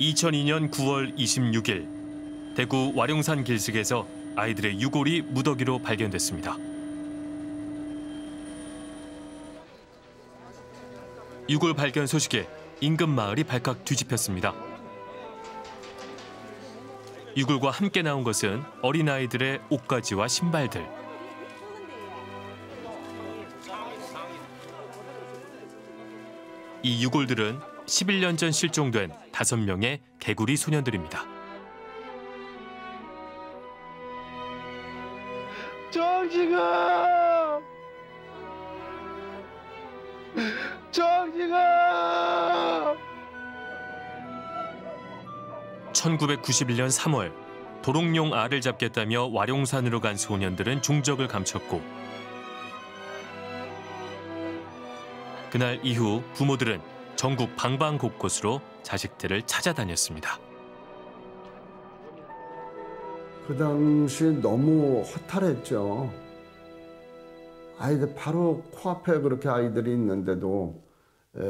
2002년 9월 26일 대구 와룡산 길식에서 아이들의 유골이 무더기로 발견됐습니다. 유골 발견 소식에 인근 마을이 발칵 뒤집혔습니다. 유골과 함께 나온 것은 어린아이들의 옷가지와 신발들. 이 유골들은 11년 전 실종된 5명의 개구리 소년들입니다. 정지가! 정지가! 1991년 3월 도롱뇽 알을 잡겠다며 와룡산으로 간 소년들은 중적을 감췄고 그날 이후 부모들은 전국 방방 곳곳으로 자식들을 찾아다녔습니다. 그 당시 너무 허탈했죠. 아이들 바로 코앞에 그렇게 아이들이 있는데도 에,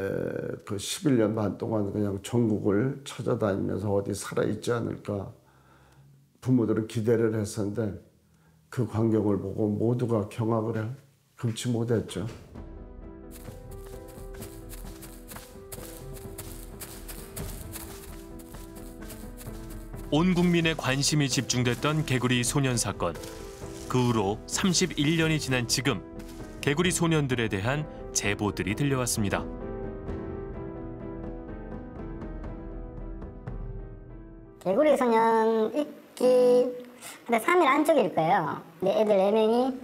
그 11년 반 동안 그냥 전국을 찾아다니면서 어디 살아있지 않을까 부모들은 기대를 했었는데 그 광경을 보고 모두가 경악을 해 금치 못했죠. 온 국민의 관심이 집중됐던 개구리 소년 사건. 그 후로 31년이 지난 지금 개구리 소년들에 대한 제보들이 들려왔습니다. 개구리 소년 있기 근데 3일 안쪽일 거예요. 근데 애들 4명이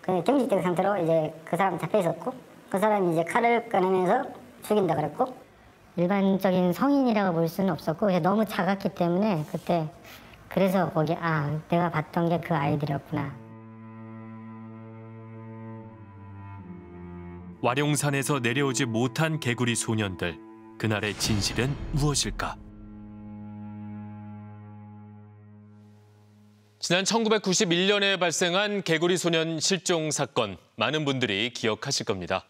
그 경직된 상태로 이제 그 사람 잡혀 있었고 그 사람이 이제 칼을 꺼내면서 죽인다 그랬고 일반적인 성인이라고 볼 수는 없었고 너무 작았기 때문에 그때 그래서 거기 아 내가 봤던 게 그 아이들이었구나. 와룡산에서 내려오지 못한 개구리 소년들. 그날의 진실은 무엇일까? 지난 1991년에 발생한 개구리 소년 실종 사건 많은 분들이 기억하실 겁니다.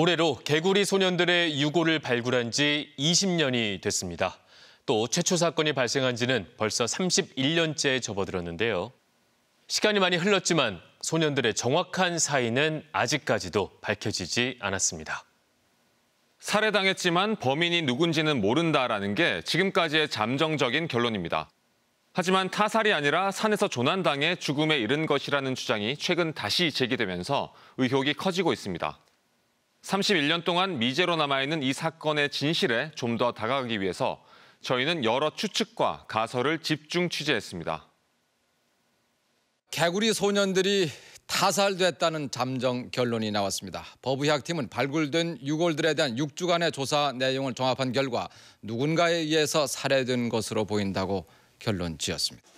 올해로 개구리 소년들의 유골을 발굴한 지 20년이 됐습니다. 또 최초 사건이 발생한 지는 벌써 31년째 접어들었는데요. 시간이 많이 흘렀지만 소년들의 정확한 사인은 아직까지도 밝혀지지 않았습니다. 살해당했지만 범인이 누군지는 모른다라는 게 지금까지의 잠정적인 결론입니다. 하지만 타살이 아니라 산에서 조난당해 죽음에 이른 것이라는 주장이 최근 다시 제기되면서 의혹이 커지고 있습니다. 31년 동안 미제로 남아있는 이 사건의 진실에 좀 더 다가가기 위해서 저희는 여러 추측과 가설을 집중 취재했습니다. 개구리 소년들이 타살됐다는 잠정 결론이 나왔습니다. 법의학팀은 발굴된 유골들에 대한 6주간의 조사 내용을 종합한 결과 누군가에 의해서 살해된 것으로 보인다고 결론 지었습니다.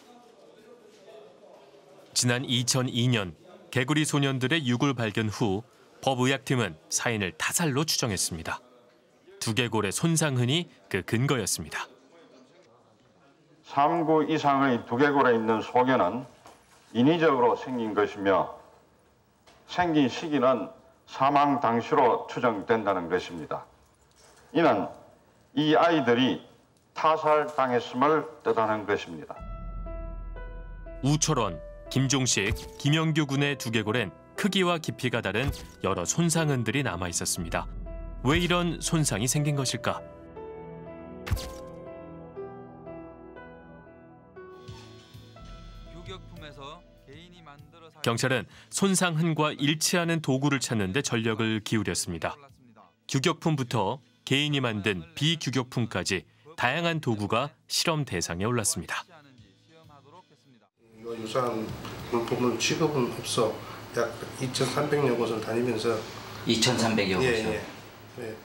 지난 2002년 개구리 소년들의 유골 발견 후 법의학팀은 사인을 타살로 추정했습니다. 두개골의 손상 흔이 그 근거였습니다. 3구 이상의 두개골에 있는 소견은 인위적으로 생긴 것이며 생긴 시기는 사망 당시로 추정된다는 것입니다. 이는 이 아이들이 타살당했음을 뜻하는 것입니다. 우철원, 김종식, 김영규 군의 두개골엔 크기와 깊이가 다른 여러 손상흔들이 남아 있었습니다. 왜 이런 손상이 생긴 것일까? 경찰은 손상흔과 일치하는 도구를 찾는 데 전력을 기울였습니다. 규격품부터 개인이 만든 비규격품까지 다양한 도구가 실험 대상에 올랐습니다. 유사한 물품은 취급은 없어. 약 2,300여 곳을 다니면서 2,300여 곳이요? 예, 예. 예.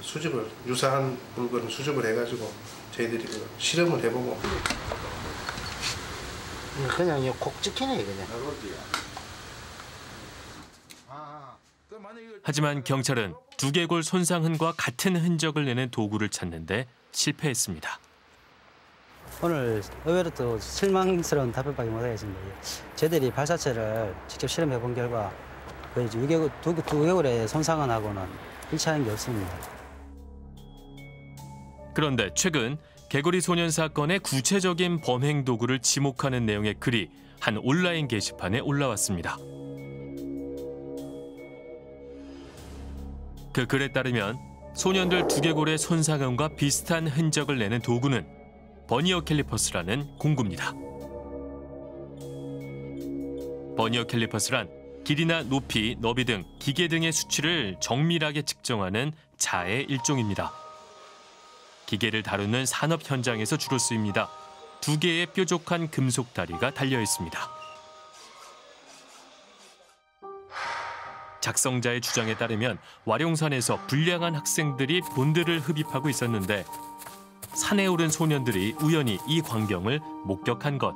수집을 유사한 물건을 수집을 해가지고 저희들이 그 실험을 해보고 그냥 이콕 찍히네 그냥. 하지만 경찰은 두개골 손상 흔과 같은 흔적을 내는 도구를 찾는데 실패했습니다. 오늘 의외로 또 실망스러운 답변밖에 못하겠습니다. 저희들이 발사체를 직접 실험해 본 결과 그 이제 유개골, 두, 두 개골의 손상은 하고는 일치하는 게 없습니다. 그런데 최근 개구리 소년 사건의 구체적인 범행 도구를 지목하는 내용의 글이 한 온라인 게시판에 올라왔습니다. 그 글에 따르면 소년들 두개골의 손상흔과 비슷한 흔적을 내는 도구는 버니어 캘리퍼스라는 공구입니다. 버니어 캘리퍼스란 길이나 높이, 너비 등 기계 등의 수치를 정밀하게 측정하는 자의 일종입니다. 기계를 다루는 산업 현장에서 주로 쓰입니다. 두 개의 뾰족한 금속 다리가 달려 있습니다. 작성자의 주장에 따르면 와룡산에서 불량한 학생들이 본드를 흡입하고 있었는데 산에 오른 소년들이 우연히 이 광경을 목격한 것.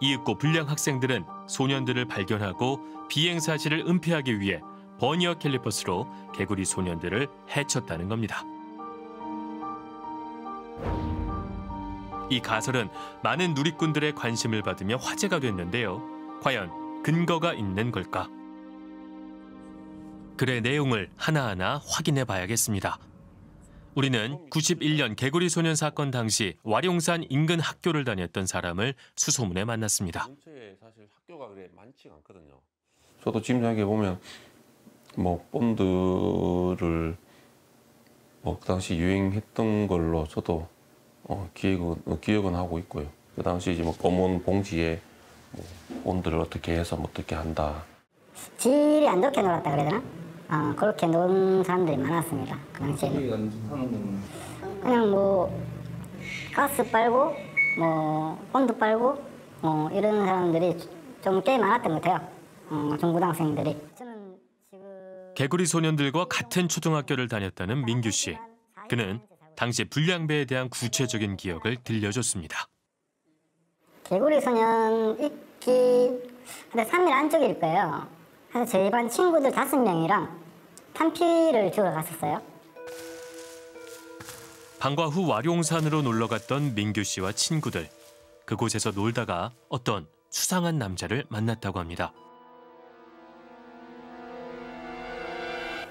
이윽고 불량 학생들은 소년들을 발견하고 비행 사실을 은폐하기 위해 버니어 캘리퍼스로 개구리 소년들을 해쳤다는 겁니다. 이 가설은 많은 누리꾼들의 관심을 받으며 화제가 됐는데요. 과연 근거가 있는 걸까? 글의 내용을 하나하나 확인해 봐야겠습니다. 우리는 91년 개구리 소년 사건 당시 와룡산 인근 학교를 다녔던 사람을 수소문에 만났습니다. 근처에 사실 학교가 그래 많지가 않거든요. 저도 지금 생각해 보면 뭐 본드를 뭐 그 당시 유행했던 걸로 저도 어, 기억은 어, 기억은 하고 있고요. 그 당시 이제 뭐 검은 봉지에 뭐 본드를 어떻게 해서 뭐 어떻게 한다. 질이 안 좋게 놀았다 되 나? 어, 그렇게 논 사람들이 많았습니다. 그 당시에는. 그냥 뭐 가스 빨고 뭐 본드 빨고 뭐 이런 사람들이 좀 꽤 많았던 것 같아요. 어, 중고등학생들이. 저는 지금 개구리 소년들과 같은 초등학교를 다녔다는 민규 씨. 그는 당시 불량배에 대한 구체적인 기억을 들려줬습니다. 개구리 소년 있기 한 3일 안쪽일 거예요. 그래서 저희 반 친구들 다섯 명이랑 탄피를 주러 갔었어요. 방과 후 와룡산으로 놀러 갔던 민규 씨와 친구들. 그곳에서 놀다가 어떤 수상한 남자를 만났다고 합니다.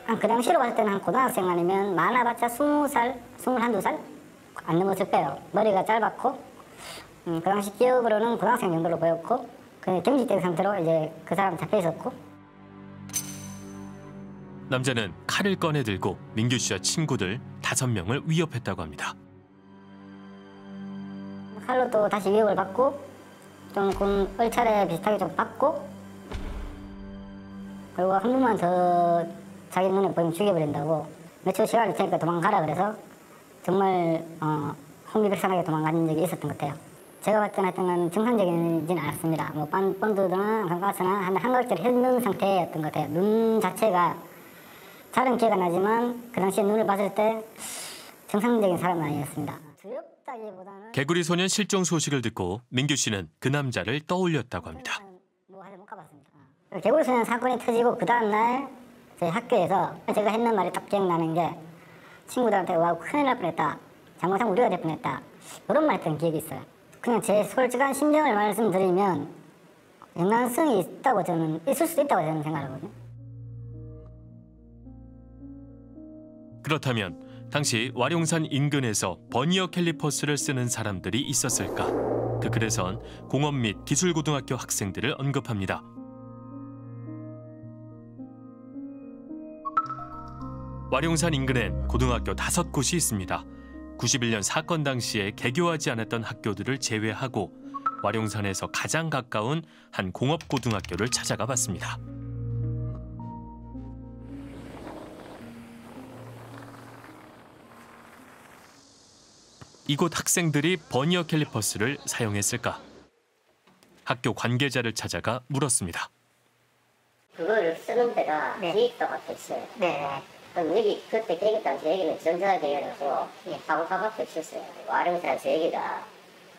한그 당시로 봤을 때는 한 고등학생 아니면 많아봤자 스무 살, 스물한두 살? 안 넘었을 거예요. 머리가 짧았고, 음, 그 당시 기억으로는 고등학생 정도로 보였고, 그 경직된 상태로 이제 그 사람 잡혀 있었고, 남자는 칼을 꺼내 들고 민규 씨와 친구들 다섯 명을 위협했다고 합니다. 칼로 또 다시 위협을 받고, 조금 얼차례 비슷하게 좀 받고, 그리고 한 번만 더 자기 눈에 보이면 죽여버린다고 며칠 시간을 테니까 도망가라 그래서 정말 어, 홍미백산하게 도망간 적이 있었던 것 같아요. 제가 때는 하여튼 정상적이진 않았습니다. 뭐 반, 본드나 감가스나 한 한각질 했는 상태였던 것 같아요. 눈 자체가 잘은 기회가 나지만 그 당시에 눈을 봤을 때 정상적인 사람은 아니었습니다. 두렵다기보다는 개구리 소년 실종 소식을 듣고 민규 씨는 그 남자를 떠올렸다고 합니다. 뭐 아직 못 가봤습니다. 개구리 소년 사건이 터지고 그 다음 날 저희 학교에서 제가 했는 말이 딱 기억나는 게 친구들한테 와 큰일 날 뻔했다. 잘못하면 우리가 될 뻔했다. 이런 말 했던 기억이 있어요. 그냥 제 솔직한 심정을 말씀드리면 연관성이 있다고 저는 있을 수도 있다고 저는 생각하거든요. 그렇다면 당시 와룡산 인근에서 버니어 캘리퍼스를 쓰는 사람들이 있었을까? 그 글에선 공업 및 기술고등학교 학생들을 언급합니다. 와룡산 인근엔 고등학교 다섯 곳이 있습니다. 91년 사건 당시에 개교하지 않았던 학교들을 제외하고 와룡산에서 가장 가까운 한 공업고등학교를 찾아가 봤습니다. 이곳 학생들이 버니어 캘리퍼스를 사용했을까? 학교 관계자를 찾아가 물었습니다. 그거를 쓰는 데가 기획도 같아 있어요. 네. 그럼 여기 그때 계획 당시 여기는 전자계열이라서 사고사밖에 없었어요. 와룡산에서 여기가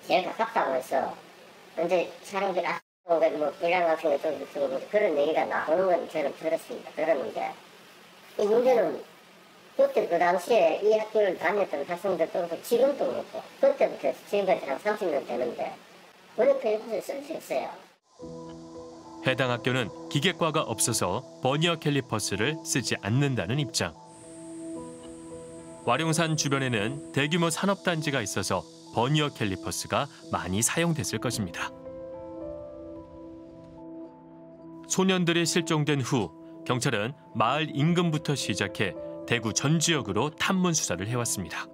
제일 가깝다고 해서 언제 사람들이 아, 뭐 불량 같은 거좀 있고 뭐 그런 얘기가 나오는 건 저는 들었습니다. 들었는데 이 문제는 그때 그 당시에 이 학교를 다녔던 학생들도 그렇고 지금도 그렇고 그때부터 지금까지 한 30년 되는데 원래 캘리퍼를 쓸수 있어요. 해당 학교는 기계과가 없어서 버니어 캘리퍼스를 쓰지 않는다는 입장. 와룡산 주변에는 대규모 산업단지가 있어서 버니어 캘리퍼스가 많이 사용됐을 것입니다. 소년들이 실종된 후 경찰은 마을 인근부터 시작해 대구 전 지역으로 탐문 수사를 해왔습니다.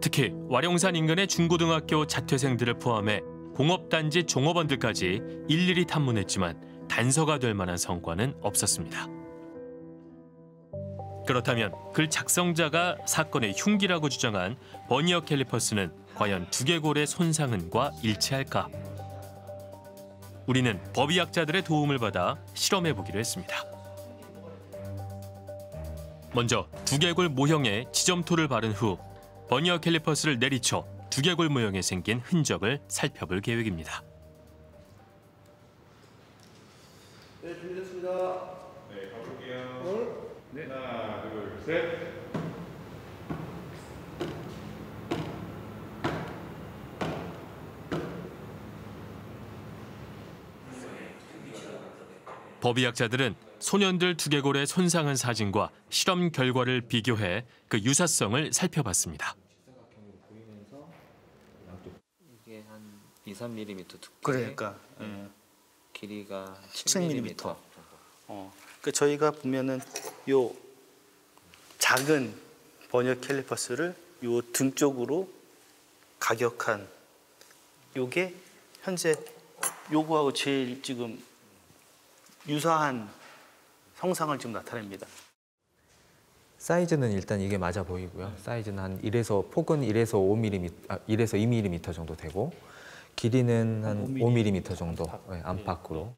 특히 와룡산 인근의 중고등학교 자퇴생들을 포함해 공업단지 종업원들까지 일일이 탐문했지만 단서가 될 만한 성과는 없었습니다. 그렇다면 글 작성자가 사건의 흉기라고 주장한 버니어 캘리퍼스는 과연 두개골의 손상은과 일치할까? 우리는 법의학자들의 도움을 받아 실험해 보기로 했습니다. 먼저 두개골 모형에 지점토를 바른 후 버니어 캘리퍼스를 내리쳐 두개골 모형에 생긴 흔적을 살펴볼 계획입니다. 네, 준비됐습니다. 네, 가볼게요. 네. 하나, 둘, 셋. 법의학자들은 소년들 두개골의 손상한 사진과 실험 결과를 비교해 그 유사성을 살펴봤습니다. 이게 한 2, 3mm 두께. 그러니까 예. 길이가 7mm. 7mm. 어, 그 저희가 보면은 요 작은 번역 캘리퍼스를 요 등 쪽으로 가격한 요게 현재 요거하고 제일 지금 유사한 성상을 지금 나타냅니다. 사이즈는 일단 이게 맞아 보이고요. 사이즈는 한 1에서 폭은 1에서 5mm, 아, 1에서 2mm 정도 되고 길이는 한 5mm 정도 네, 안팎으로.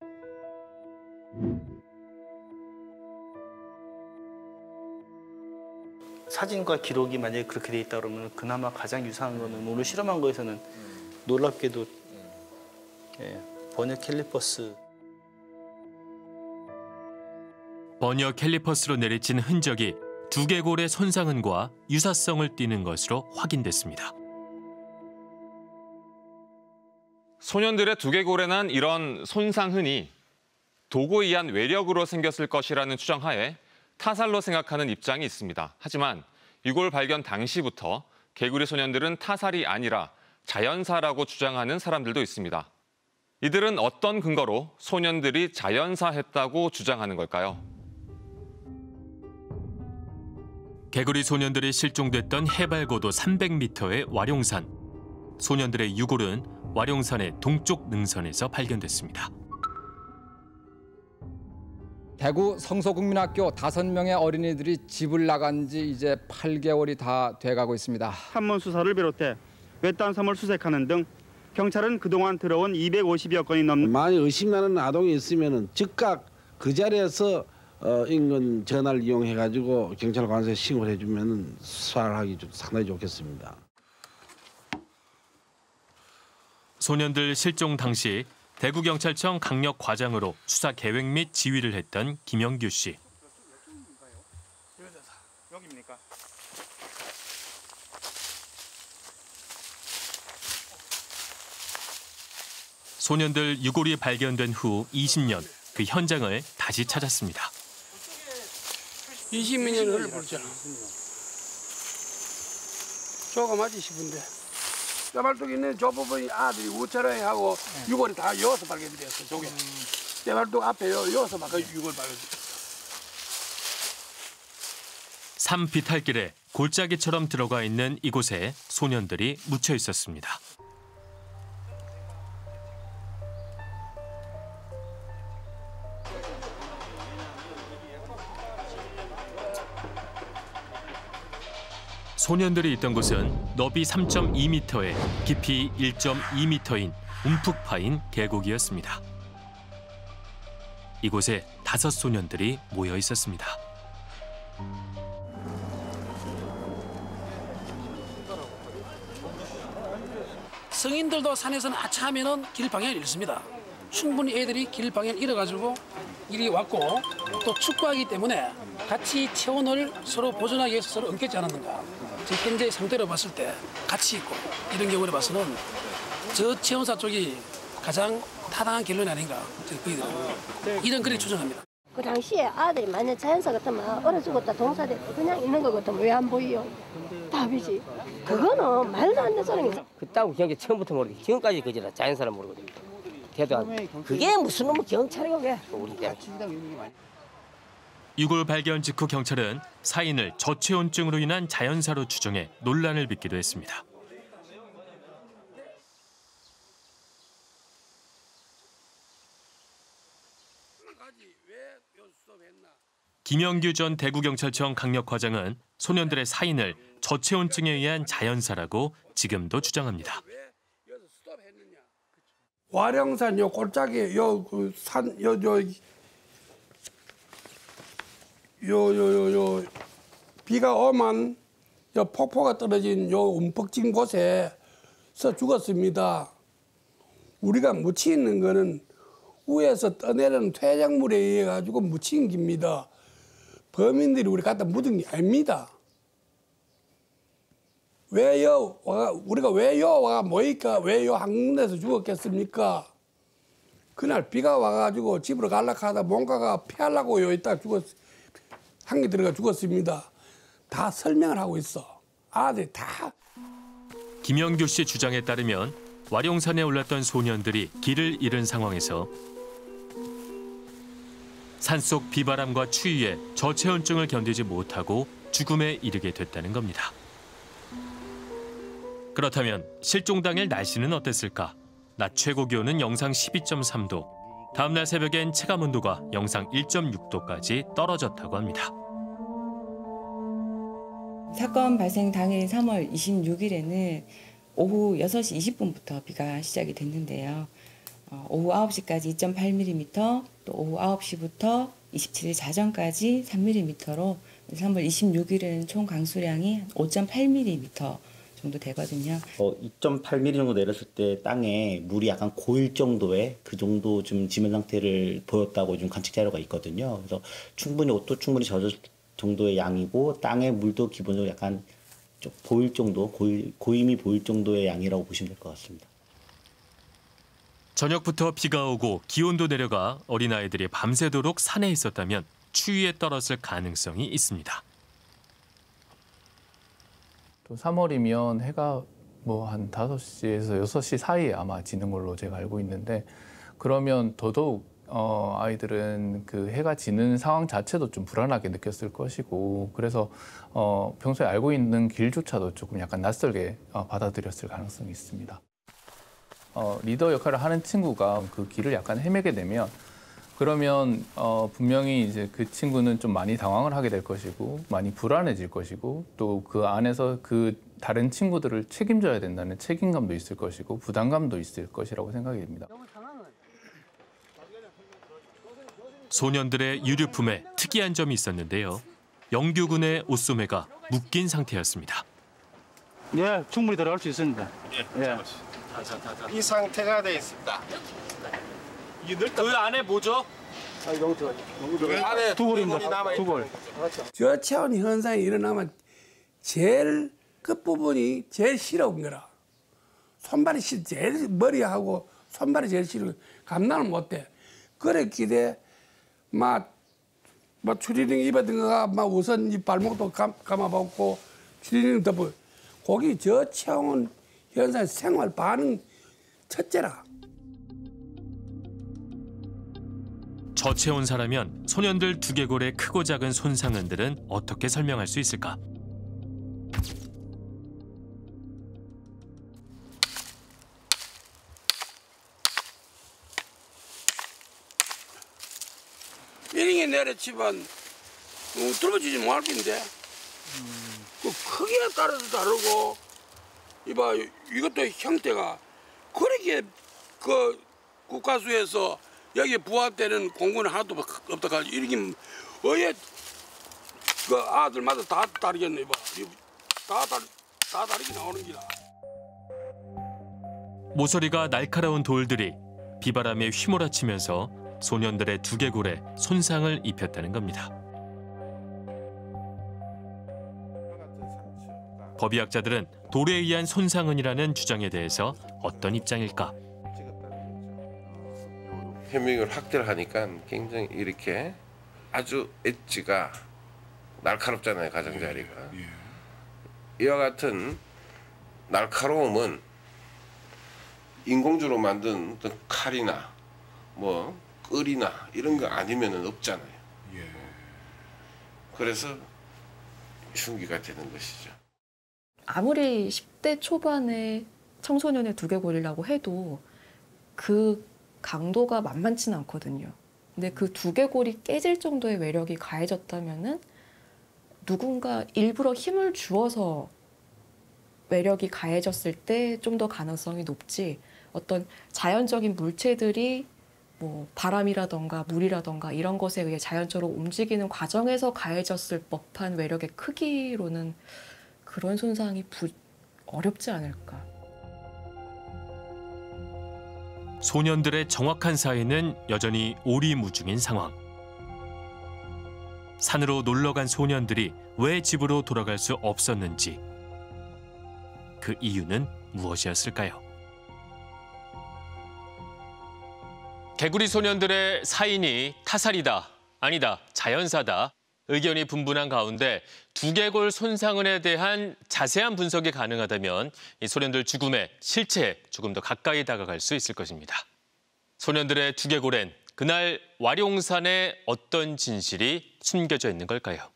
사진과 기록이 만약에 그렇게 돼 있다 그러면 그나마 가장 유사한 거는 오늘 실험한 거에서는 놀랍게도 예, 버니어 캘리퍼스 버니어 캘리퍼스로 내리친 흔적이 두개골의 손상흔과 유사성을 띠는 것으로 확인됐습니다. 소년들의 두개골에 난 이런 손상흔이 도구에 의한 외력으로 생겼을 것이라는 추정하에 타살로 생각하는 입장이 있습니다. 하지만 유골 발견 당시부터 개구리 소년들은 타살이 아니라 자연사라고 주장하는 사람들도 있습니다. 이들은 어떤 근거로 소년들이 자연사했다고 주장하는 걸까요? 개구리 소년들이 실종됐던 해발 고도 300m의 와룡산. 소년들의 유골은 와룡산의 동쪽 능선에서 발견됐습니다. 대구 성서국민학교 다섯 명의 어린이들이 집을 나간 지 이제 8개월이 다 돼가고 있습니다. 탐문 수사를 비롯해 외딴 섬을 수색하는 등 경찰은 그동안 들어온 250여 건이 넘는 만약 의심나는 아동이 있으면 즉각 그 자리에서 어, 인근 전화를 이용해 가지고 경찰 관서에 신고를 해주면 수사를 하기 좀 상당히 좋겠습니다. 소년들 실종 당시 대구경찰청 강력 과장으로 수사 계획 및 지휘를 했던 김영규 씨. 여기입니까? 소년들 유골이 발견된 후 20년 그 현장을 다시 찾았습니다. 20년을 흘러버렸잖아. 조그마지 싶은데. 떼발뚝 있는 저 부분이 아들이 우처럼 하고 유골이 다 여어서 발견됐어, 저게. 떼발뚝 앞에 여- 여어서 막 유골 발견. 산 비탈길에 골짜기처럼 들어가 있는 이곳에 소년들이 묻혀 있었습니다. 소년들이 있던 곳은 너비 3.2m에 깊이 1.2m인 움푹 파인 계곡이었습니다. 이곳에 다섯 소년들이 모여 있었습니다. 성인들도 산에서는 아차하면은 길 방향을 잃습니다. 충분히 애들이 길 방향을 잃어가지고 이리 왔고 또 축구하기 때문에 같이 체온을 서로 보존하기 위해서 서로 엉켰지 않았는가. 지금 현재 상태로 봤을 때 같이 있고 이런 경우를 봐서는 저 체온사 쪽이 가장 타당한 결론이 아닌가. 이런 그리 추정합니다. 그 당시에 아들이 만약 자연사 같으면 얼어 죽었다 동사돼 그냥 있는 거 같으면 왜 안 보이요? 답이지. 그거는 말도 안 되는 소리야. 그따구 경제 처음부터 모르겠 지금까지 그지라 자연사람 모르거든. 대도 안. 그게 무슨 놈의 경찰이고 그게 우리 때. 유골 발견 직후 경찰은 사인을 저체온증으로 인한 자연사로 추정해 논란을 빚기도 했습니다. 김영규 전 대구경찰청 강력과장은 소년들의 사인을 저체온증에 의한 자연사라고 지금도 주장합니다. 와령산 요 골짜기 요그산요요 요 요 요 요 비가 오면 요 폭포가 떨어진 요 움푹진 곳에서 죽었습니다. 우리가 묻히는 거는 위에서 떠내려는 퇴적물에 의해 가지고 묻힌 겁니다. 범인들이 우리 갖다 묻은 게 아닙니다. 왜요? 와, 우리가 왜요? 와 뭐니까 왜요? 한 군데서 죽었겠습니까? 그날 비가 와가지고 집으로 갈라 하다 뭔가가 피하려고 요 있다 죽었, 한 개 들어가 죽었습니다. 다 설명을 하고 있어. 아들이 다. 김영규 씨 주장에 따르면 와룡산에 올랐던 소년들이 길을 잃은 상황에서 산속 비바람과 추위에 저체온증을 견디지 못하고 죽음에 이르게 됐다는 겁니다. 그렇다면 실종 당일 날씨는 어땠을까? 낮 최고 기온은 영상 12.3도, 다음 날 새벽엔 체감 온도가 영상 1.6도까지 떨어졌다고 합니다. 사건 발생 당일 3월 26일에는 오후 6시 20분부터 비가 시작이 됐는데요. 어, 오후 9시까지 2.8mm, 또 오후 9시부터 27일 자정까지 3mm로 3월 26일에는 총 강수량이 5.8mm 정도 되거든요. 어, 2.8mm 정도 내렸을 때 땅에 물이 약간 고일 정도의 그 정도 좀 지면 상태를 보였다고 좀 관측 자료가 있거든요. 그래서 충분히 옷도 충분히 젖을 정도의 양이고 땅에 물도 기본적으로 약간 좀 보일 정도, 고일, 고임이 보일 정도의 양이라고 보시면 될 것 같습니다. 저녁부터 비가 오고 기온도 내려가 어린아이들이 밤새도록 산에 있었다면 추위에 떨었을 가능성이 있습니다. 또 3월이면 해가 뭐 한 5시에서 6시 사이에 아마 지는 걸로 제가 알고 있는데 그러면 더더욱 어, 아이들은 그 해가 지는 상황 자체도 좀 불안하게 느꼈을 것이고 그래서 어, 평소에 알고 있는 길조차도 조금 약간 낯설게 어, 받아들였을 가능성이 있습니다. 어, 리더 역할을 하는 친구가 그 길을 약간 헤매게 되면 그러면 어, 분명히 이제 그 친구는 좀 많이 당황을 하게 될 것이고 많이 불안해질 것이고 또 그 안에서 그 다른 친구들을 책임져야 된다는 책임감도 있을 것이고 부담감도 있을 것이라고 생각이 됩니다. 소년들의 유류품에 특이한 점이 있었는데요. 영규군의 옷소매가 묶인 상태였습니다. 예, 충분히 들어갈 수 있습니다. 예. 이 상태가 돼 있습니다. 그 안에 뭐죠? 안에 두 벌입니다. 두 벌. 저체온 현상이 일어나면 제일 끝부분이 제일 싫어온 거라. 손발이 싫, 제일 머리하고 손발이 제일 싫어. 감당을 못해. 그랬기에 막, 막 추리닝 입었던 거가 막 우선 이 발목도 감, 감아봤고 추리닝 덮어. 거기 저체온 현상 생활 반응 첫째라. 저체온 사라면 소년들 두개골의 크고 작은 손상은들은 어떻게 설명할 수 있을까? 이링이 내려치면 어, 떨어지지 못할 건데 그 크기에 따라서 다르고 이봐 이것도 형태가 그렇게 그 국가수에서 여기 부합되는 공군은 하나도 없다 가지고 이렇게 어예 그 아들마다 다 다르겠네 이봐 다, 다, 다 다르게 나오는 기라 모서리가 날카로운 돌들이 비바람에 휘몰아치면서 소년들의 두개골에 손상을 입혔다는 겁니다. 법의학자들은 돌에 의한 손상은이라는 주장에 대해서 어떤 입장일까? 해밍을 확대를 하니까 굉장히 이렇게 아주 엣지가 날카롭잖아요 가장자리가 이와 같은 날카로움은 인공주로 만든 어떤 칼이나 뭐 끌이나 이런 거 아니면은 없잖아요. 그래서 흉기가 되는 것이죠. 아무리 10대 초반의 청소년의 두개골이라고 해도 그 강도가 만만치는 않거든요. 근데 그 두개골이 깨질 정도의 매력이 가해졌다면은 누군가 일부러 힘을 주어서 매력이 가해졌을 때 좀 더 가능성이 높지 어떤 자연적인 물체들이 뭐 바람이라던가 물이라던가 이런 것에 의해 자연적으로 움직이는 과정에서 가해졌을 법한 외력의 크기로는 그런 손상이 부, 어렵지 않을까. 소년들의 정확한 사이는 여전히 오리무중인 상황. 산으로 놀러 간 소년들이 왜 집으로 돌아갈 수 없었는지 그 이유는 무엇이었을까요? 개구리 소년들의 사인이 타살이다, 아니다, 자연사다 의견이 분분한 가운데 두개골 손상은에 대한 자세한 분석이 가능하다면 이 소년들 죽음의 실체에 조금 더 가까이 다가갈 수 있을 것입니다. 소년들의 두개골엔 그날 와룡산에 어떤 진실이 숨겨져 있는 걸까요?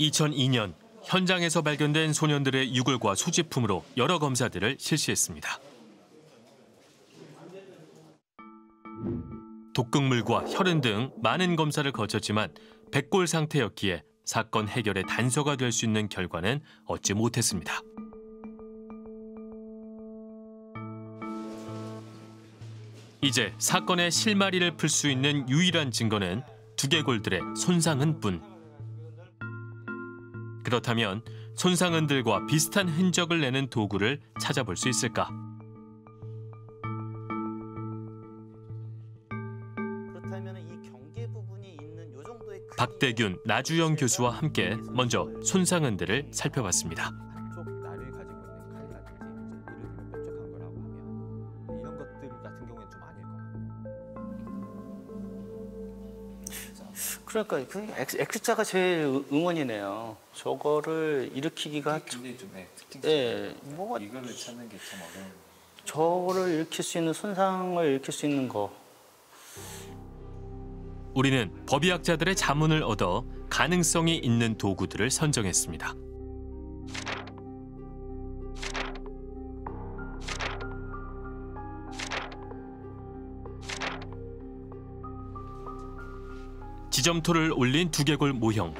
2002년 현장에서 발견된 소년들의 유골과 소지품으로 여러 검사들을 실시했습니다. 독극물과 혈흔 등 많은 검사를 거쳤지만 백골 상태였기에 사건 해결의 단서가 될 수 있는 결과는 얻지 못했습니다. 이제 사건의 실마리를 풀 수 있는 유일한 증거는 두개골들의 손상은 뿐. 그렇다면 손상은들과 비슷한 흔적을 내는 도구를 찾아볼 수 있을까? 박대균, 나주영 교수와 함께 먼저 손상은들을 살펴봤습니다. 좀. 그러니까 그 X, X자가 제일 응원이네요. 저거를 일으키기가 굉장히 좀 네. 예, 뭐가 이거를 찾는 게 참 어려운. 저거를 일으킬 수 있는 손상을 일으킬 수 있는 거. 우리는 법의학자들의 자문을 얻어 가능성이 있는 도구들을 선정했습니다. 지점토를 올린 두개골 모형.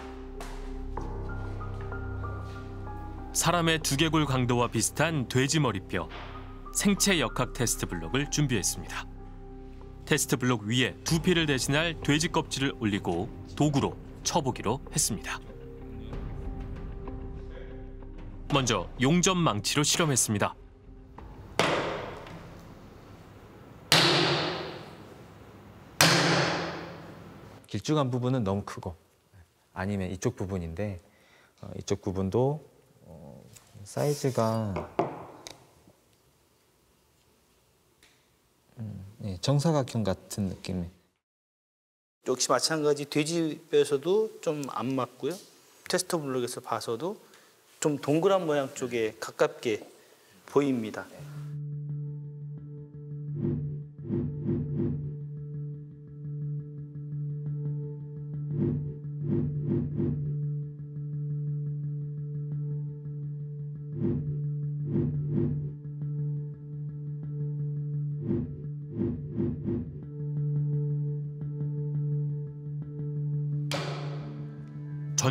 사람의 두개골 강도와 비슷한 돼지 머리뼈, 생체 역학 테스트 블록을 준비했습니다. 테스트 블록 위에 두피를 대신할 돼지 껍질을 올리고 도구로 쳐보기로 했습니다. 먼저 용접 망치로 실험했습니다. 길쭉한 부분은 너무 크고 아니면 이쪽 부분인데 어, 이쪽 부분도 어, 사이즈가 음, 네, 정사각형 같은 느낌의 역시 마찬가지 돼지뼈에서도 좀 안 맞고요. 테스트 블록에서 봐서도 좀 동그란 모양 쪽에 가깝게 보입니다.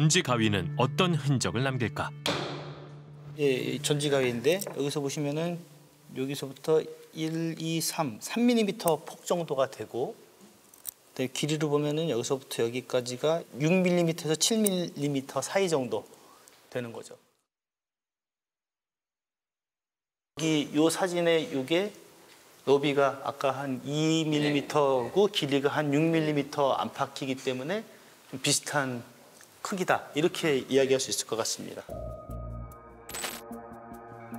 전지 가위는 어떤 흔적을 남길까? 예, 전지 가위인데 여기서 보시면은 여기서부터 1, 2, 3, 3mm 폭 정도가 되고 네, 길이로 보면은 여기서부터 여기까지가 6mm에서 7mm 사이 정도 되는 거죠. 여기 요 사진에 요게 너비가 아까 한 2mm고 길이가 한 6mm 안팎이기 때문에 좀 비슷한 크기다 이렇게 이야기할 수 있을 것 같습니다.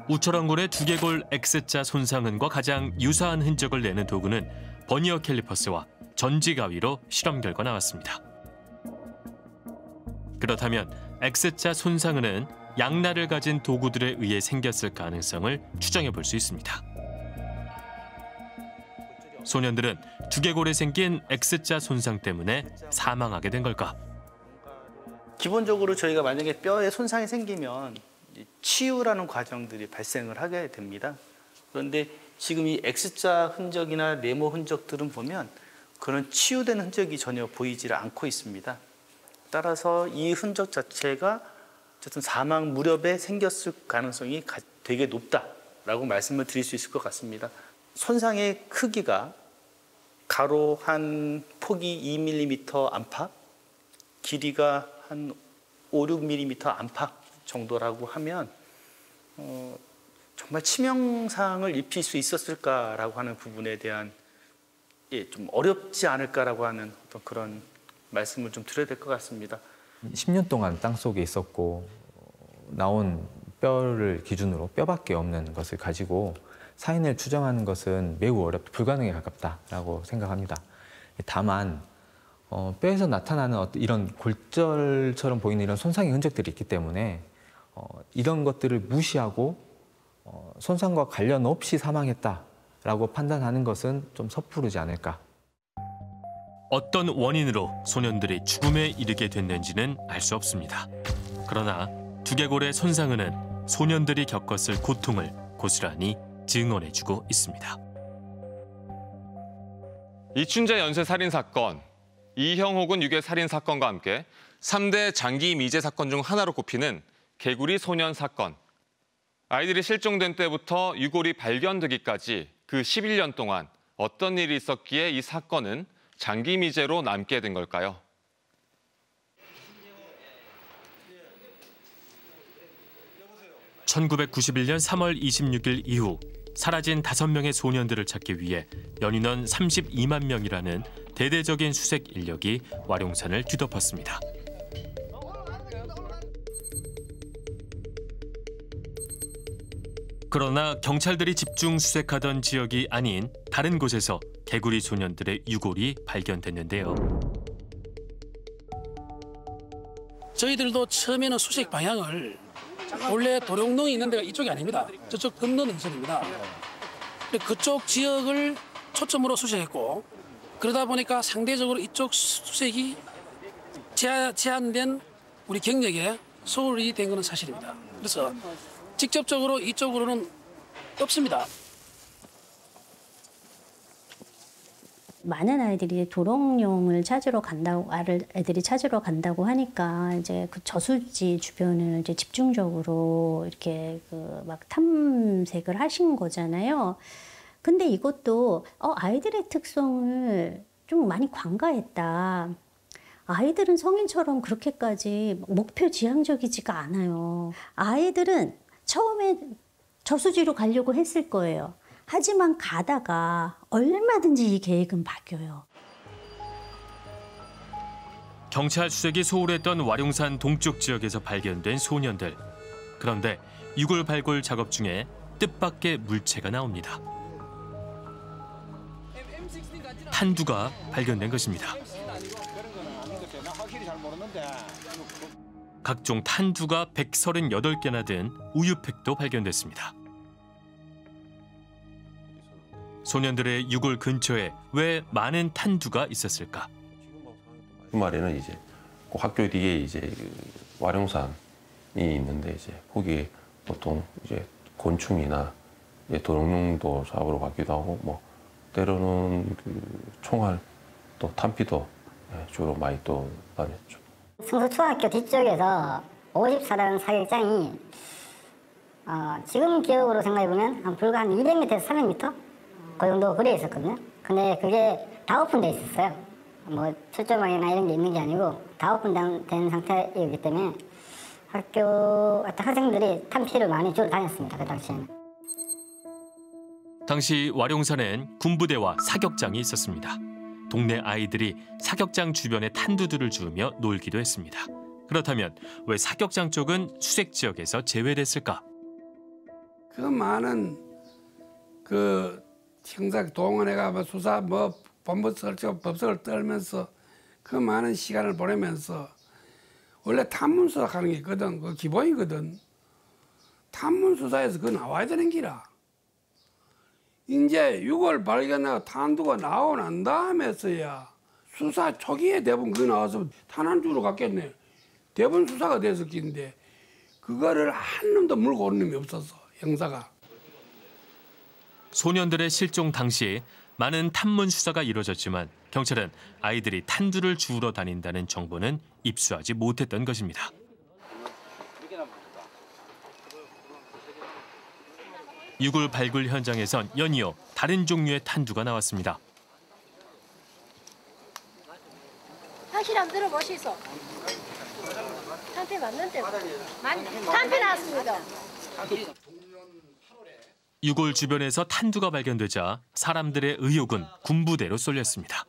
우철왕군의 두개골 X자 손상은과 가장 유사한 흔적을 내는 도구는 버니어 캘리퍼스와 전지 가위로 실험 결과 나왔습니다. 그렇다면 X자 손상은은 양날을 가진 도구들에 의해 생겼을 가능성을 추정해 볼 수 있습니다. 소년들은 두개골에 생긴 X자 손상 때문에 사망하게 된 걸까? 기본적으로 저희가 만약에 뼈에 손상이 생기면 치유라는 과정들이 발생을 하게 됩니다. 그런데 지금 이 X자 흔적이나 네모 흔적들은 보면 그런 치유된 흔적이 전혀 보이질 않고 있습니다. 따라서 이 흔적 자체가 어쨌든 사망 무렵에 생겼을 가능성이 가- 되게 높다라고 말씀을 드릴 수 있을 것 같습니다. 손상의 크기가 가로 한 폭이 2mm 안팎, 길이가 한 5, 6mm 안팎 정도라고 하면 어, 정말 치명상을 입힐 수 있었을까라고 하는 부분에 대한 예, 좀 어렵지 않을까라고 하는 어떤 그런 말씀을 좀 드려야 될 것 같습니다. 10년 동안 땅 속에 있었고 어, 나온 뼈를 기준으로 뼈밖에 없는 것을 가지고 사인을 추정하는 것은 매우 어렵다, 불가능에 가깝다라고 생각합니다. 다만 어, 뼈에서 나타나는 어떤 이런 골절처럼 보이는 이런 손상의 흔적들이 있기 때문에 어, 이런 것들을 무시하고 어, 손상과 관련 없이 사망했다라고 판단하는 것은 좀 섣부르지 않을까. 어떤 원인으로 소년들이 죽음에 이르게 됐는지는 알 수 없습니다. 그러나 두개골의 손상은은 소년들이 겪었을 고통을 고스란히 증언해주고 있습니다. 이춘재 연쇄 살인 사건, 이형 혹은 유괴 살인 사건과 함께 3대 장기 미제 사건 중 하나로 꼽히는 개구리 소년 사건. 아이들이 실종된 때부터 유골이 발견되기까지 그 11년 동안 어떤 일이 있었기에 이 사건은 장기 미제로 남게 된 걸까요? (1991년 3월 26일) 이후 사라진 다섯 명의 소년들을 찾기 위해 연인원 32만 명이라는 대대적인 수색 인력이 와룡산을 뒤덮었습니다. 그러나 경찰들이 집중 수색하던 지역이 아닌 다른 곳에서 개구리 소년들의 유골이 발견됐는데요. 저희들도 처음에는 수색 방향을 원래 도룡동이 있는 데가 이쪽이 아닙니다. 저쪽 건너 능선입니다. 그쪽 지역을 초점으로 수색했고 그러다 보니까 상대적으로 이쪽 수색이 제한, 제한된 우리 경력에 소홀히 된 것은 사실입니다. 그래서 직접적으로 이쪽으로는 없습니다. 많은 아이들이 도롱뇽을 찾으러 간다고 알을 애들이 찾으러 간다고 하니까 이제 그 저수지 주변을 이제 집중적으로 이렇게 그 막 탐색을 하신 거잖아요. 근데 이것도 어 아이들의 특성을 좀 많이 관가했다. 아이들은 성인처럼 그렇게까지 목표 지향적이지가 않아요. 아이들은 처음에 저수지로 가려고 했을 거예요. 하지만 가다가 얼마든지 이 계획은 바뀌어요. 경찰 수색이 소홀했던 와룡산 동쪽 지역에서 발견된 소년들. 그런데 유골 발굴 작업 중에 뜻밖의 물체가 나옵니다. 탄두가 발견된 것입니다. 각종 탄두가 138개나 든 우유팩도 발견됐습니다. 소년들의 유골 근처에 왜 많은 탄두가 있었을까? 주말에는 이제 그 학교 뒤에 이제 그 와룡산이 있는데 이제 거기에 보통 이제 곤충이나 이제 도롱뇽도 잡으러 가기도 하고 뭐 때로는 그 총알 또 탄피도 예, 주로 많이 또 다녔죠. 성서초등학교 뒤쪽에서 54단 사격장이 어, 지금 기억으로 생각해보면 한 불과 한 200m에서 300m 그 정도 거리에 있었거든요. 근데 그게 다 오픈돼 있었어요. 뭐 철조망이나 이런 게 있는 게 아니고 다 오픈된 상태이기 때문에 학교 학생들이 탐피를 많이 주로 다녔습니다. 그 당시에는. 당시 와룡산엔 군부대와 사격장이 있었습니다. 동네 아이들이 사격장 주변에 탄두들을 주우며 놀기도 했습니다. 그렇다면 왜 사격장 쪽은 수색 지역에서 제외됐을까? 그 많은 그 형사 동원해가 뭐 수사 뭐 본부 설치고 법석을 떨면서 그 많은 시간을 보내면서 원래 탐문 수사 하는 게 있거든. 그 기본이거든. 탐문 수사에서 그거 나와야 되는 기라. 이제 6월 발견하고 탄두가 나오고 난 다음에서야 수사 초기에 대부분 그거 나와서 탄환주로 갔겠네. 대부분 수사가 됐을 긴데 그거를 한 놈도 물고 오는 놈이 없었어 형사가. 소년들의 실종 당시 많은 탐문 수사가 이루어졌지만 경찰은 아이들이 탄두를 주우러 다닌다는 정보는 입수하지 못했던 것입니다. 유골 발굴 현장에선 연이어 다른 종류의 탄두가 나왔습니다. 사실 한번 들어보시소. 탄피 맞는데. 맞네. 탄피 나왔습니다. 유골 주변에서 탄두가 발견되자 사람들의 의혹은 군부대로 쏠렸습니다.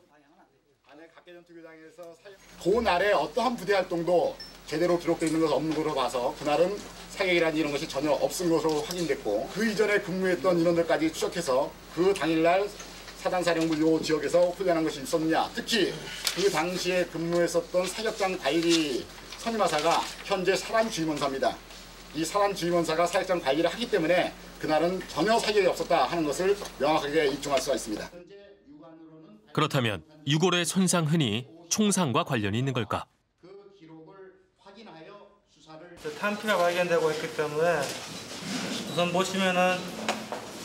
그날에 어떠한 부대 활동도 제대로 기록되어 있는 것은 없는 것으로 봐서 그날은 사격이라든지 이런 것이 전혀 없은 것으로 확인됐고 그 이전에 근무했던 인원들까지 추적해서 그 당일날 사단사령부 요 지역에서 훈련한 것이 있었느냐 특히 그 당시에 근무했었던 사격장 다일이 선임하사가 현재 사람 주임원사입니다. 이 사람 주임원사가 사격장 관리를 하기 때문에 그날은 전혀 사격이 없었다 하는 것을 명확하게 입증할 수가 있습니다. 그렇다면 유골의 손상 흔히 총상과 관련이 있는 걸까? 탄피가 발견되고 있기 때문에 우선 보시면은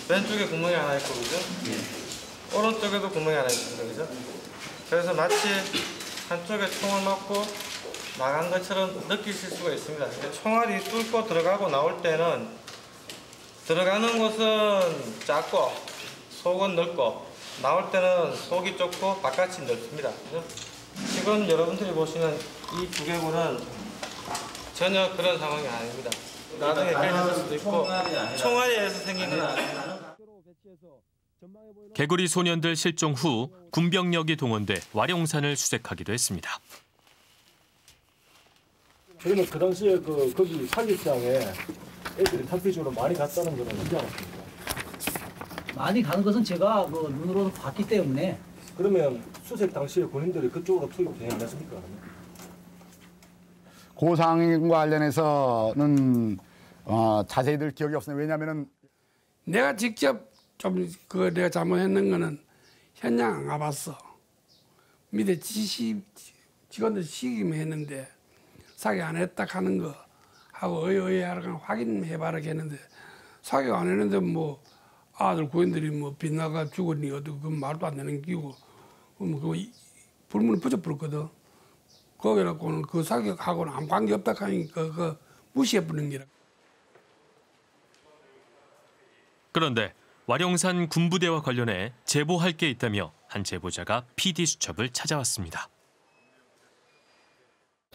왼쪽에 구멍이 하나 있고 그죠? 오른쪽에도 구멍이 하나 있습니다 그죠? 그래서 마치 한쪽에 총을 맞고 나간 것처럼 느끼실 수가 있습니다. 총알이 뚫고 들어가고 나올 때는 들어가는 곳은 작고 속은 넓고 나올 때는 속이 좁고 바깥이 넓습니다. 지금 여러분들이 보시는 이 두개골은 전혀 그런 상황이 아닙니다. 나중에 깨졌을 수도 있고 총알에 의해서 생긴 건. 개구리 소년들 실종 후 군병력이 동원돼 와룡산을 수색하기도 했습니다. 저희는 그 당시에 그 거기 살리장에 애들이 탈피적으로 많이 갔다는 거는 언제 알았습니까? 많이 가는 것은 제가 그 눈으로 봤기 때문에 그러면 수색 당시에 군인들이 그쪽으로 투입 대응 안 했습니까? 그 상황과 관련해서는 어, 자세히 들 기억이 없어요. 왜냐하면은 내가 직접 좀 그 내가 잘못했는 거는 현장 안 가봤어. 밑에 지시 직원들 시기만 했는데 사기 안 했다 하는 거 하고 의의하라 확인해봐라 했는데 사기 안 했는데 뭐 아들 고인들이 뭐 빗나가 죽었니 어디 그 말도 안 되는 기고 뭐 그거 불문을 붙여버렸거든. 거기라고는 그 사격하고는 아무 관계 없다 하니까 그 무시해버린 기라. 그런데 와룡산 군부대와 관련해 제보할 게 있다며 한 제보자가 PD 수첩을 찾아왔습니다.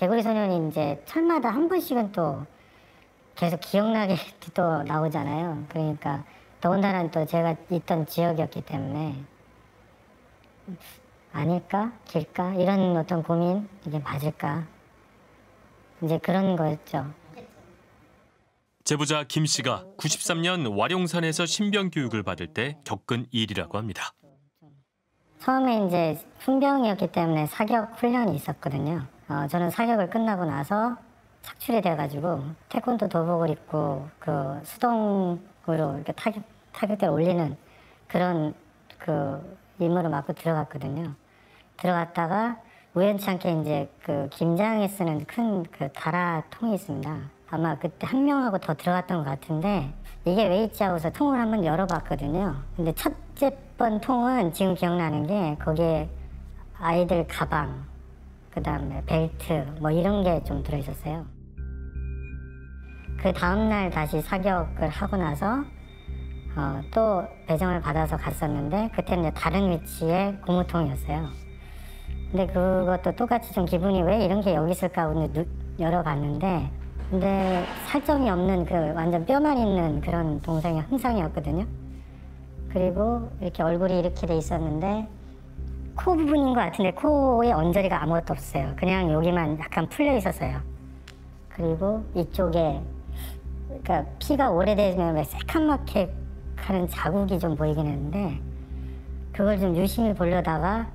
개구리 소년이 이제 철마다 한 번씩은 또 계속 기억나게 또 나오잖아요. 그러니까 더군다나 또 제가 있던 지역이었기 때문에 아닐까? 길까? 이런 어떤 고민, 이게 맞을까? 이제 그런 거였죠. 제보자 김 씨가 93년 와룡산에서 신병 교육을 받을 때 겪은 일이라고 합니다. 처음에 이제 훈병이었기 때문에 사격 훈련이 있었거든요. 어, 저는 사격을 끝나고 나서 착출이 돼가지고 태권도 도복을 입고 그 수동으로 이렇게 타격, 타격대를 올리는 그런 그 임무를 맡고 들어갔거든요. 들어갔다가 우연찮게 이제 그 김장에 쓰는 큰 그 다라 통이 있습니다. 아마 그때 한 명하고 더 들어갔던 것 같은데 이게 왜 있지 하고서 통을 한번 열어봤거든요. 근데 첫째 번 통은 지금 기억나는 게 거기에 아이들 가방, 그 다음에 벨트 뭐 이런 게 좀 들어있었어요. 그 다음날 다시 사격을 하고 나서 어, 또 배정을 받아서 갔었는데 그때는 다른 위치의 고무통이었어요. 근데 그것도 똑같이 좀 기분이 왜 이런 게 여기 있을까 하고 누, 열어봤는데 근데 살점이 없는 그 완전 뼈만 있는 그런 동상이 항상이었거든요. 그리고 이렇게 얼굴이 이렇게 돼 있었는데 코 부분인 것 같은데 코에 언저리가 아무것도 없어요. 그냥 여기만 약간 풀려 있었어요. 그리고 이쪽에 그러니까 피가 오래되면 왜 새카맣게 하는 자국이 좀 보이긴 했는데 그걸 좀 유심히 보려다가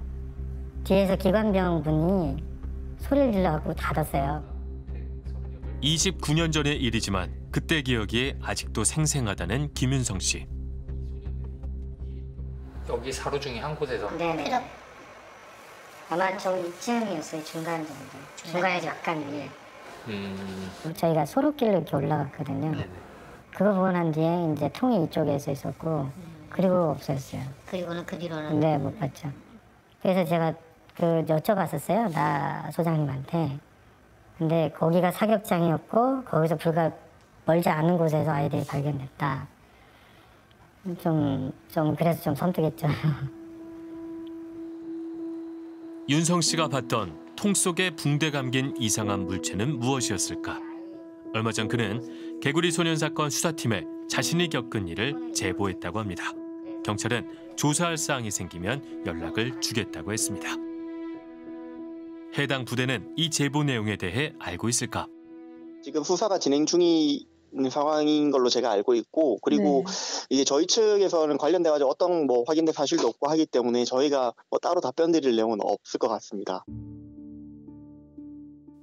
뒤에서 기관병 분이 소리를 질러갖고 닫았어요. 29년 전의 일이지만 그때 기억이 아직도 생생하다는 김윤성 씨. 여기 사루 중에 한 곳에서 네네. 아마 좀 이쯤이었어요. 중간 정도. 중간에서 약간 위에. 음, 저희가 소로길로 이렇게 올라갔거든요. 그거 보고 난 뒤에 이제 통이 이쪽에서 있었고 그리고 없어졌어요. 그리고는 그 뒤로는 네, 못 봤죠. 그래서 제가 그 여쭤봤었어요. 나 소장님한테. 근데 거기가 사격장이었고 거기서 불과 멀지 않은 곳에서 아이들이 발견됐다. 좀, 좀 그래서 좀 섬뜩했죠. 윤성 씨가 봤던 통 속에 붕대 감긴 이상한 물체는 무엇이었을까? 얼마 전 그는 개구리 소년 사건 수사팀에 자신이 겪은 일을 제보했다고 합니다. 경찰은 조사할 사항이 생기면 연락을 주겠다고 했습니다. 해당 부대는 이 제보 내용에 대해 알고 있을까? 지금 수사가 진행 중인 상황인 걸로 제가 알고 있고 그리고 이게 저희 측에서는 관련돼 가지고 어떤 뭐 확인된 사실도 없고 하기 때문에 저희가 뭐 따로 답변 드릴 내용은 없을 것 같습니다.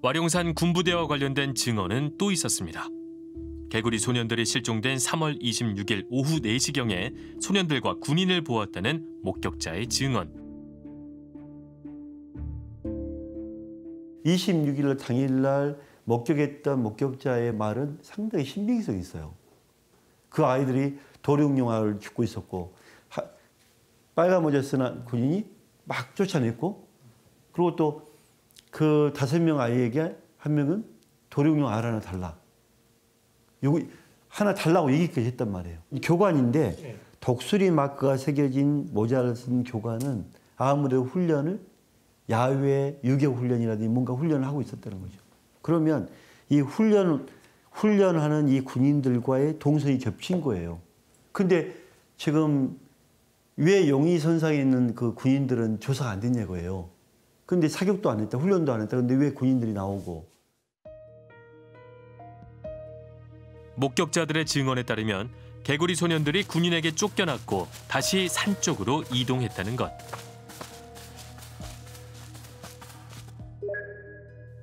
와룡산 군부대와 관련된 증언은 또 있었습니다. 개구리 소년들이 실종된 3월 26일 오후 4시경에 소년들과 군인을 보았다는 목격자의 증언. 26일 당일날 목격했던 목격자의 말은 상당히 신빙성이 있어요. 그 아이들이 도룡영화를 죽고 있었고 하- 빨간 모자 쓴 군인이 막 쫓아냈고 그리고 또 그 다섯 명 아이에게 한 명은 도룡영 알 하나 달라. 요거 하나 달라고 얘기까지 했단 말이에요. 이 교관인데 독수리 마크가 새겨진 모자를 쓴 교관은 아무래도 훈련을 야외 유격 훈련이라든지 뭔가 훈련을 하고 있었다는 거죠. 그러면 이 훈련 훈련하는 이 군인들과의 동선이 겹친 거예요. 근데 지금 왜 용의선상에 있는 그 군인들은 조사가 안 됐냐고요. 근데 사격도 안 했다, 훈련도 안 했다. 근데 왜 군인들이 나오고? 목격자들의 증언에 따르면 개구리 소년들이 군인에게 쫓겨났고 다시 산 쪽으로 이동했다는 것.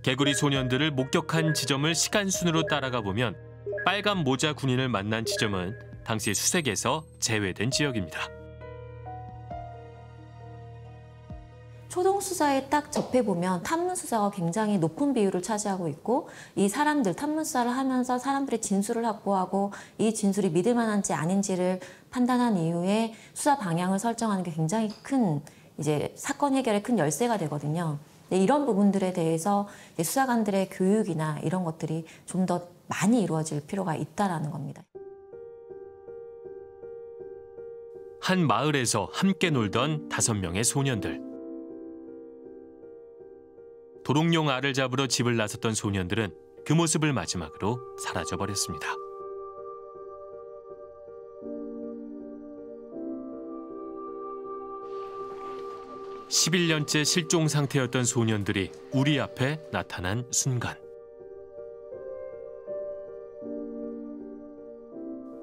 개구리 소년들을 목격한 지점을 시간 순으로 따라가 보면 빨간 모자 군인을 만난 지점은 당시 수색에서 제외된 지역입니다. 초동 수사에 딱 접해 보면 탐문 수사가 굉장히 높은 비율을 차지하고 있고 이 사람들 탐문 수사를 하면서 사람들의 진술을 확보하고 이 진술이 믿을 만한지 아닌지를 판단한 이후에 수사 방향을 설정하는 게 굉장히 큰 이제 사건 해결에 큰 열쇠가 되거든요. 근데 이런 부분들에 대해서 수사관들의 교육이나 이런 것들이 좀 더 많이 이루어질 필요가 있다라는 겁니다. 한 마을에서 함께 놀던 다섯 명의 소년들. 도롱뇽 알을 잡으러 집을 나섰던 소년들은 그 모습을 마지막으로 사라져 버렸습니다. (11년째) 실종 상태였던 소년들이 우리 앞에 나타난 순간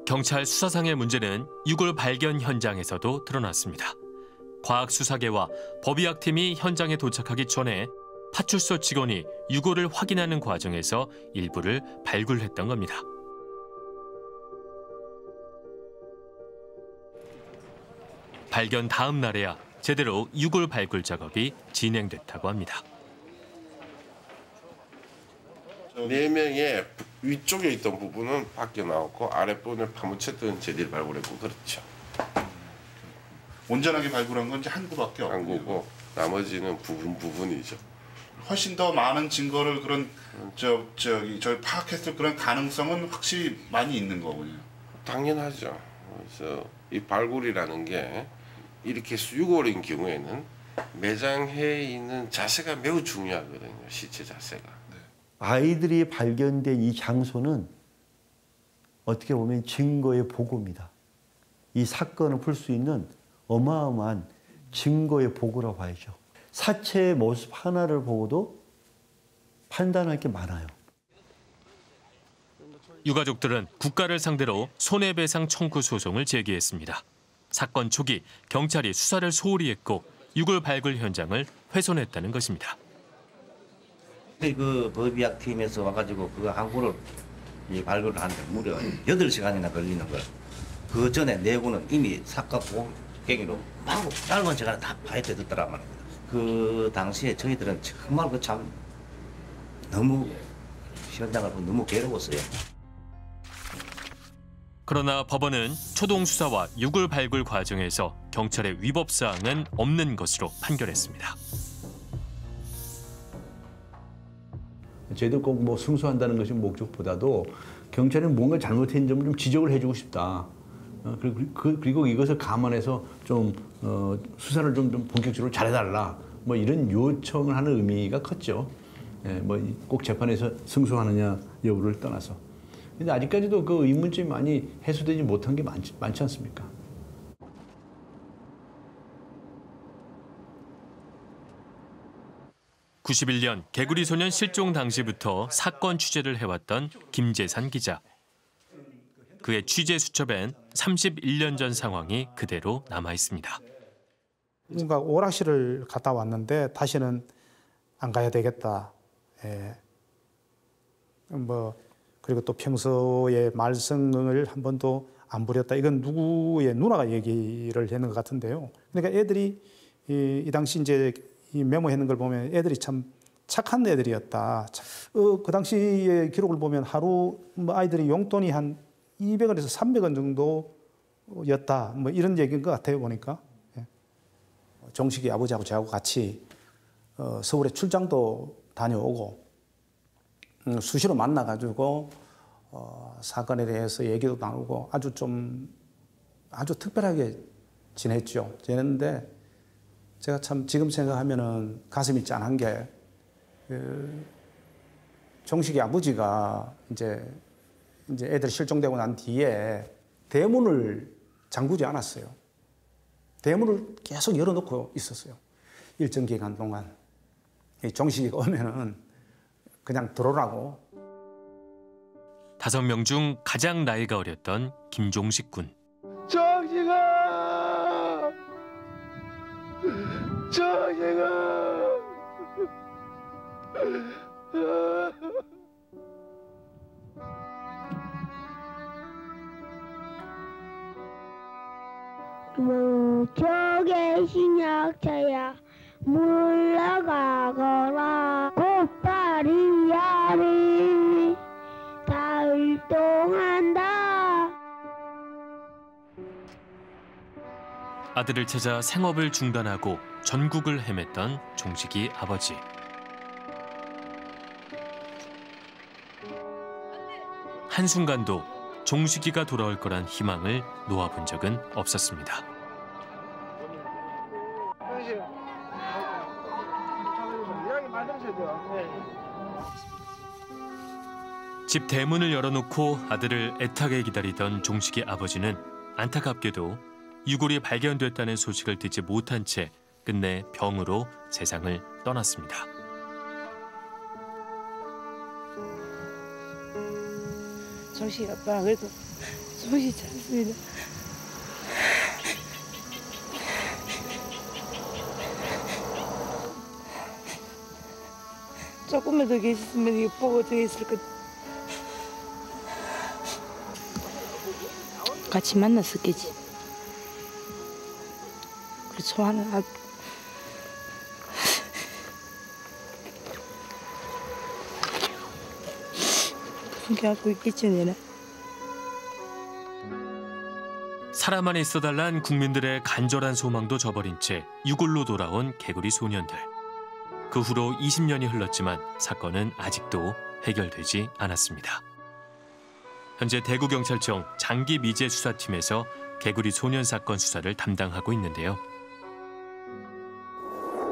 경찰 수사상의 문제는 유골 발견 현장에서도 드러났습니다. 과학수사계와 법의학팀이 현장에 도착하기 전에 파출소 직원이 유골을 확인하는 과정에서 일부를 발굴했던 겁니다. 발견 다음 날에야 제대로 유골 발굴 작업이 진행됐다고 합니다. 네 명의 위쪽에 있던 부분은 밖에 나왔고 아랫부분을 파묻혔던 재질 발굴했고 그렇죠. 온전하게 발굴한 건 이제 한 구밖에 없고 한 구고 나머지는 부분 부분이죠. 훨씬 더 많은 증거를 그런 저 저기 저희 파악했을 그런 가능성은 확실히 많이 있는 거군요. 당연하죠. 그래서 이 발굴이라는 게 이렇게 수유골인 경우에는 매장해 있는 자세가 매우 중요하거든요. 시체 자세가. 아이들이 발견된 이 장소는 어떻게 보면 증거의 보고입니다. 이 사건을 풀 수 있는 어마어마한 증거의 보고라고 봐야죠. 사체의 모습 하나를 보고도 판단할 게 많아요. 유가족들은 국가를 상대로 손해배상 청구 소송을 제기했습니다. 사건 초기 경찰이 수사를 소홀히 했고 유골 발굴 현장을 훼손했다는 것입니다. 그 법의학 팀에서 와가지고 그 항구를 이 발굴을 하는데 무려 8시간이나 걸리는 걸. 그 전에 내구는 이미 사과 보갱이로 바로 짧은 시간에 다 파헤쳐졌더란 말입니다. 그 당시에 저희들은 정말 그 참 너무 현장을 너무 괴로웠어요. 그러나 법원은 초동 수사와 유골 발굴 과정에서 경찰의 위법 사항은 없는 것으로 판결했습니다. 저희들 꼭뭐 승소한다는 것이 목적보다도 경찰이 뭔가 잘못된 점을 좀 지적을 해주고 싶다. 어, 그리고, 그, 그리고 이것을 감안해서 좀 어, 수사를 좀, 좀 본격적으로 잘해달라. 뭐 이런 요청을 하는 의미가 컸죠. 예, 뭐 꼭 재판에서 승소하느냐 여부를 떠나서. 근데 아직까지도 그 의문점이 많이 해소되지 못한 게 많지, 많지 않습니까? (91년) 개구리 소년 실종 당시부터 사건 취재를 해왔던 김재산 기자. 그의 취재 수첩엔 31년 전 상황이 그대로 남아 있습니다. 뭔가 오락실을 갔다 왔는데 다시는 안 가야 되겠다. 예. 뭐 그리고 또 평소에 말썽을 한 번도 안 부렸다. 이건 누구의 누나가 얘기를 했는 것 같은데요. 그러니까 애들이 이, 이 당시 이제 이 메모했는 걸 보면 애들이 참 착한 애들이었다. 어, 그 당시의 기록을 보면 하루 뭐 아이들이 용돈이 한 200원에서 300원 정도였다. 뭐 이런 얘기인 것 같아요 보니까. 예. 정식이 아버지하고 저하고 같이 어, 서울에 출장도 다녀오고 음, 수시로 만나가지고 어, 사건에 대해서 얘기도 나누고 아주 좀 아주 특별하게 지냈죠. 지냈는데 제가 참 지금 생각하면은 가슴이 짠한 게 그, 정식이 아버지가 이제 이제 애들 실종되고 난 뒤에 대문을 잠그지 않았어요. 대문을 계속 열어놓고 있었어요. 일정 기간 동안. 정식이가 오면은 그냥 들어오라고. 다섯 명 중 가장 나이가 어렸던 김종식 군. 정식아! 정식아! 무척의 신약차야 물러가거라 아들을 찾아 생업을 중단하고 전국을 헤맸던 종식이 아버지. 한순간도 종식이가 돌아올 거란 희망을 놓아본 적은 없었습니다. 집 대문을 열어놓고 아들을 애타게 기다리던 종식이 아버지는 안타깝게도 유골이 발견됐다는 소식을 듣지 못한 채 끝내 병으로 세상을 떠났습니다. 정식 아빠 그래도 정신 차렸습니다. 조금만 더 계셨으면 이거 보고 더 있을 것. 같이 만났었겠지. 좋아하는 아, 그렇게 하고 있겠지 내는. 살아만 있어달란 국민들의 간절한 소망도 저버린 채 유골로 돌아온 개구리 소년들. 그 후로 20년이 흘렀지만 사건은 아직도 해결되지 않았습니다. 현재 대구경찰청 장기 미제 수사팀에서 개구리 소년 사건 수사를 담당하고 있는데요.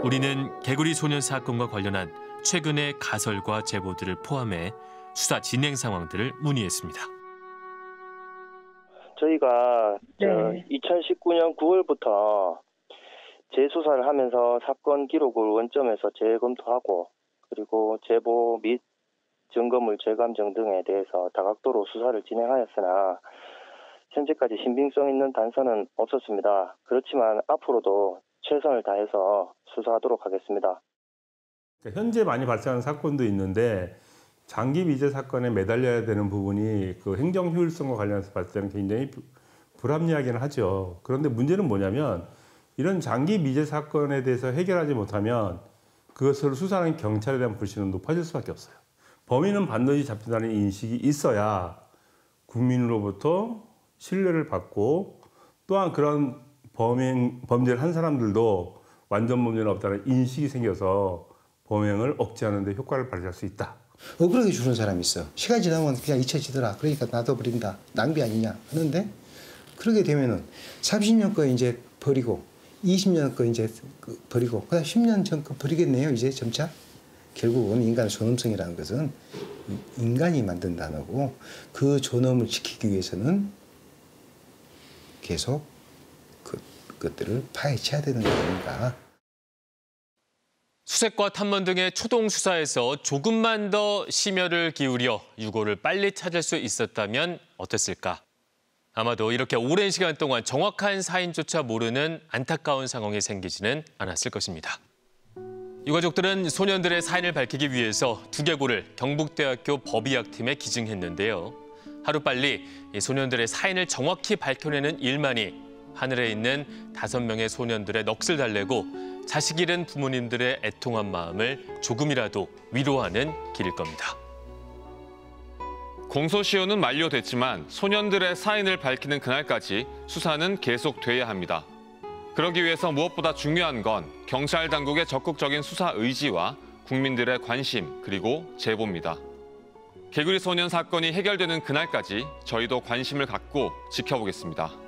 우리는 개구리 소년 사건과 관련한 최근의 가설과 제보들을 포함해 수사 진행 상황들을 문의했습니다. 저희가 저 네. 2019년 9월부터 재수사를 하면서 사건 기록을 원점에서 재검토하고 그리고 제보 및 증거물 재감정 등에 대해서 다각도로 수사를 진행하였으나 현재까지 신빙성 있는 단서는 없었습니다. 그렇지만 앞으로도 최선을 다해서 수사하도록 하겠습니다. 그러니까 현재 많이 발생하는 사건도 있는데 장기 미제 사건에 매달려야 되는 부분이 그 행정 효율성과 관련해서 때는 굉장히 부- 불합리하기는 하죠. 그런데 문제는 뭐냐면 이런 장기 미제 사건에 대해서 해결하지 못하면 그것을 수사하는 경찰에 대한 불신은 높아질 수밖에 없어요. 범인은 반드시 잡힌다는 인식이 있어야 국민으로부터 신뢰를 받고 또한 그런 범행 범죄를 한 사람들도 완전 범죄는 없다는 인식이 생겨서 범행을 억제하는 데 효과를 발휘할 수 있다. 억울하게 주는 사람이 있어. 시간 지나면 그냥 잊혀지더라. 그러니까 놔둬버린다. 낭비 아니냐 하는데 그러게 되면은 30년 거 이제 버리고 20년 거 이제 그 버리고 그다음 10년 전 거 버리겠네요. 이제 점차 결국은 인간의 존엄성이라는 것은 인간이 만든 단어고 그 존엄을 지키기 위해서는 계속 그 것들을 파헤쳐야 되는 거 아닌가. 수색과 탐문 등의 초동 수사에서 조금만 더 심혈을 기울여 유고를 빨리 찾을 수 있었다면 어땠을까? 아마도 이렇게 오랜 시간 동안 정확한 사인조차 모르는 안타까운 상황이 생기지는 않았을 것입니다. 유가족들은 소년들의 사인을 밝히기 위해서 두개골을 경북대학교 법의학팀에 기증했는데요. 하루빨리 이 소년들의 사인을 정확히 밝혀내는 일만이 하늘에 있는 다섯 명의 소년들의 넋을 달래고 자식 잃은 부모님들의 애통한 마음을 조금이라도 위로하는 길일 겁니다. 공소시효는 만료됐지만 소년들의 사인을 밝히는 그날까지 수사는 계속돼야 합니다. 그러기 위해서 무엇보다 중요한 건 경찰 당국의 적극적인 수사 의지와 국민들의 관심 그리고 제보입니다. 개구리 소년 사건이 해결되는 그날까지 저희도 관심을 갖고 지켜보겠습니다.